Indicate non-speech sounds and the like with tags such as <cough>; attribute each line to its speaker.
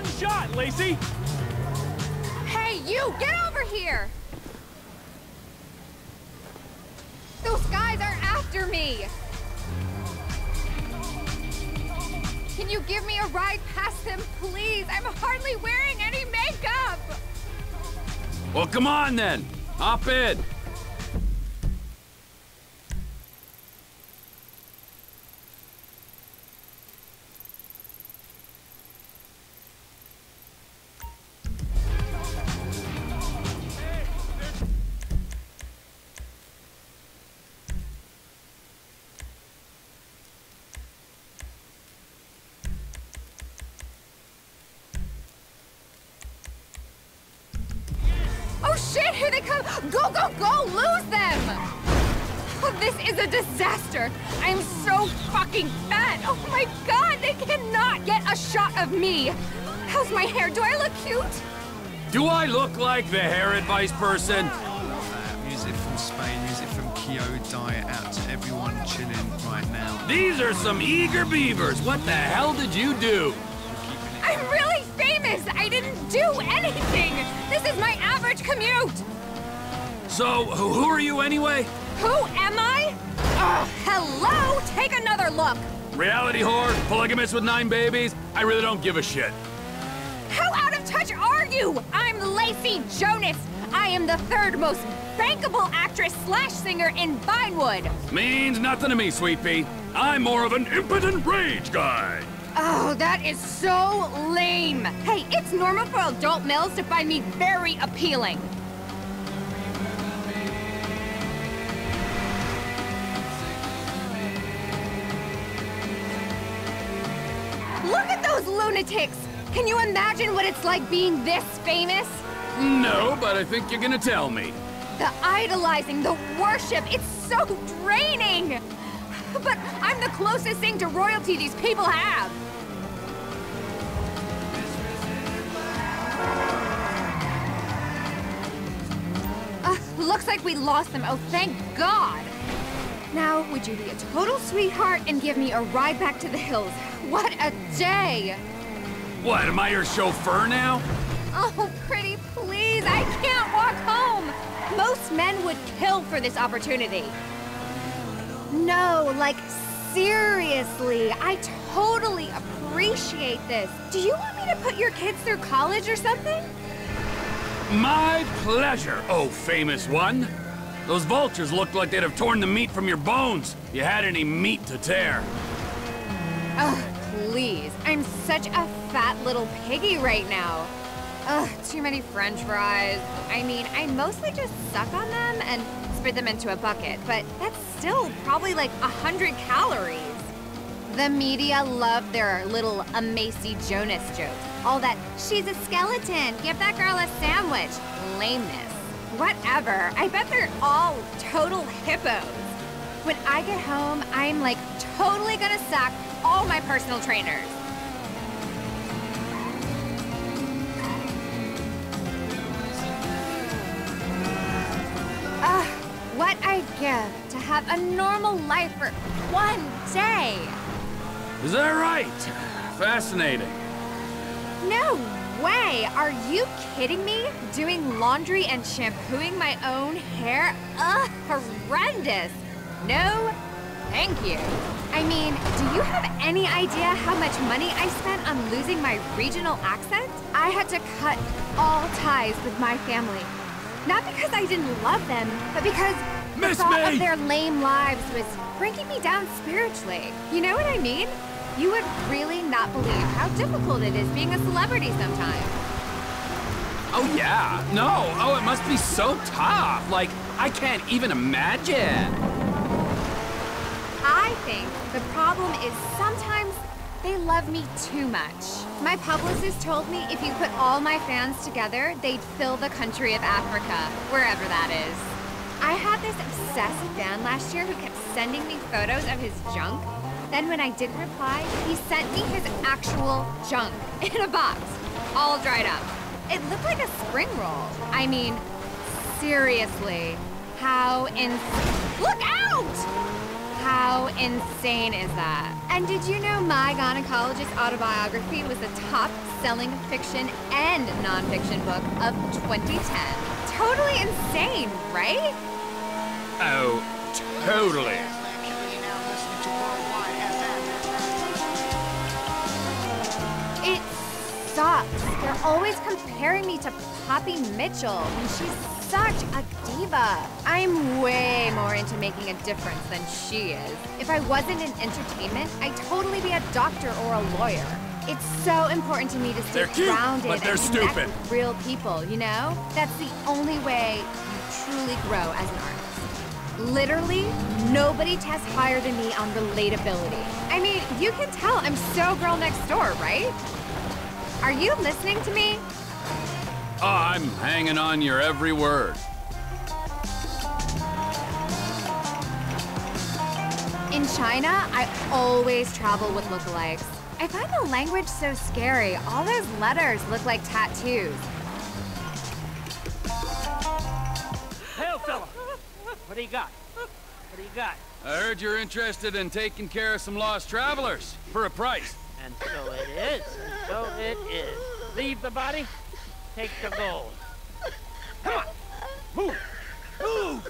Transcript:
Speaker 1: one shot, Lacey!
Speaker 2: Hey, you! Get over here! Those guys are after me! Can you give me a ride past them, please? I'm hardly wearing any makeup!
Speaker 1: Well, come on then. Hop in.
Speaker 2: Go, go, go! Lose them! Oh, this is a disaster! I'm so fucking fat! Oh my god, they cannot get a shot of me! How's my hair? Do I look cute?
Speaker 1: Do I look like the hair advice person?
Speaker 3: Uh, music from Spain, music from Kyo Diet out to everyone chilling right now.
Speaker 1: These are some eager beavers. What the hell did you do?
Speaker 2: I'm really famous! I didn't do anything! This is my average commute!
Speaker 1: So, who are you anyway?
Speaker 2: Who am I? Ugh, hello? Take another look!
Speaker 1: Reality whore? Polygamous with nine babies? I really don't give a shit.
Speaker 2: How out of touch are you? I'm Lacey Jonas. I am the third most bankable actress slash singer in Vinewood.
Speaker 1: Means nothing to me, sweet pea. I'm more of an impotent rage guy.
Speaker 2: Oh, that is so lame. Hey, it's normal for adult males to find me very appealing. Those lunatics! Can you imagine what it's like being this famous?
Speaker 1: No, but I think you're gonna tell me.
Speaker 2: The idolizing, the worship, it's so draining! But I'm the closest thing to royalty these people have! Uh, looks like we lost them. Oh, thank God! Now, would you be a total sweetheart and give me a ride back to the hills? What a day!
Speaker 1: What, am I your chauffeur now?
Speaker 2: Oh, pretty please, I can't walk home! Most men would kill for this opportunity. No, like, seriously, I totally appreciate this. Do you want me to put your kids through college or something?
Speaker 1: My pleasure, oh famous one. Those vultures looked like they'd have torn the meat from your bones. You had any meat to tear.
Speaker 2: Ugh, please. I'm such a fat little piggy right now. Ugh, too many french fries. I mean, I mostly just suck on them and spit them into a bucket, but that's still probably like a hundred calories. The media love their little Amacy Jonas jokes. All that, she's a skeleton, give that girl a sandwich. Lameness. Whatever. I bet they're all total hippos. When I get home, I'm like totally gonna sack all my personal trainers. Ugh, what I'd give to have a normal life for one day.
Speaker 1: Is that right? Fascinating.
Speaker 2: No way! Are you kidding me? Doing laundry and shampooing my own hair? Ugh, horrendous! No, thank you. I mean, do you have any idea how much money I spent on losing my regional accent? I had to cut all ties with my family. Not because I didn't love them, but because the thought
Speaker 1: me!
Speaker 2: of their lame lives was breaking me down spiritually. You know what I mean? You would really not believe how difficult it is being a celebrity sometimes.
Speaker 1: Oh yeah, no, oh it must be so tough. Like, I can't even imagine.
Speaker 2: I think the problem is sometimes they love me too much. My publicist told me if you put all my fans together, they'd fill the country of Africa, wherever that is. I had this obsessed fan last year who kept sending me photos of his junk. Then when I didn't reply, he sent me his actual junk <laughs> in a box, all dried up. It looked like a spring roll. I mean, seriously, how in... Look out! How insane is that? And did you know my gynecologist autobiography was the top-selling fiction and nonfiction book of 2010? Totally insane, right?
Speaker 1: Oh, totally.
Speaker 2: They're always comparing me to Poppy Mitchell, and she's such a diva. I'm way more into making a difference than she is. If I wasn't in entertainment, I'd totally be a doctor or a lawyer. It's so important to me to stay
Speaker 1: They're cute,
Speaker 2: grounded
Speaker 1: but they're
Speaker 2: and connect
Speaker 1: stupid.
Speaker 2: with real people, you know? That's the only way you truly grow as an artist. Literally, nobody tests higher than me on relatability. I mean, you can tell I'm so girl next door, right? Are you listening to me?
Speaker 1: Oh, I'm hanging on your every word.
Speaker 2: In China, I always travel with lookalikes. I find the language so scary. All those letters look like tattoos.
Speaker 4: Hail, fella! What do you got? What do you got?
Speaker 1: I heard you're interested in taking care of some lost travelers for a price.
Speaker 4: And so it is. And so it is. Leave the body, take the gold. Come on! Move! Move!